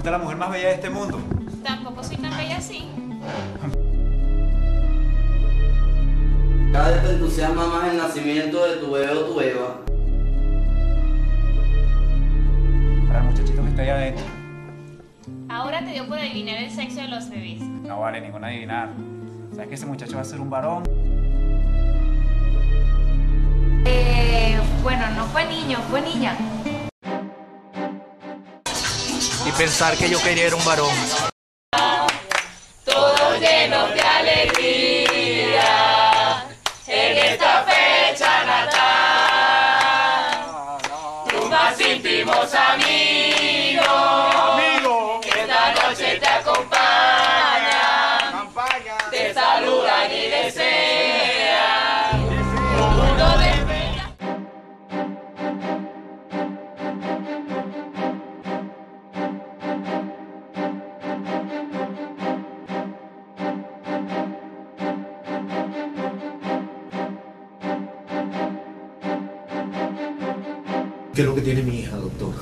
usted la mujer más bella de este mundo. Tampoco soy tan bella así. Cada vez te entusiasma más el nacimiento de tu bebé o tu beba. Para el muchachito que está allá adentro. Ahora te dio por adivinar el sexo de los bebés. No vale ninguna adivinar. ¿Sabes que ese muchacho va a ser un varón? Eh, bueno, no fue niño, fue niña. Y pensar que yo quería era un varón. Todos llenos de alegría en esta fecha natal. Tus más íntimos amigos, ¿Qué es lo que tiene mi hija, doctor?